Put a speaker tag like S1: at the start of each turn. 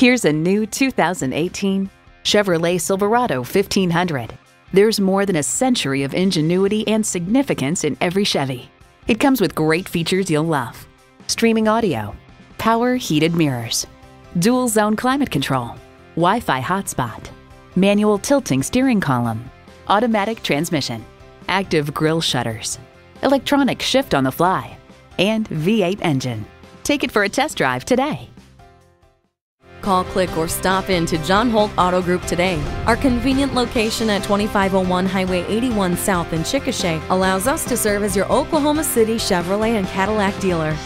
S1: Here's a new 2018 Chevrolet Silverado 1500. There's more than a century of ingenuity and significance in every Chevy. It comes with great features you'll love. Streaming audio, power heated mirrors, dual zone climate control, Wi-Fi hotspot, manual tilting steering column, automatic transmission, active grille shutters, electronic shift on the fly, and V8 engine. Take it for a test drive today.
S2: Call, click, or stop in to John Holt Auto Group today. Our convenient location at 2501 Highway 81 South in Chickasha allows us to serve as your Oklahoma City Chevrolet and Cadillac dealer.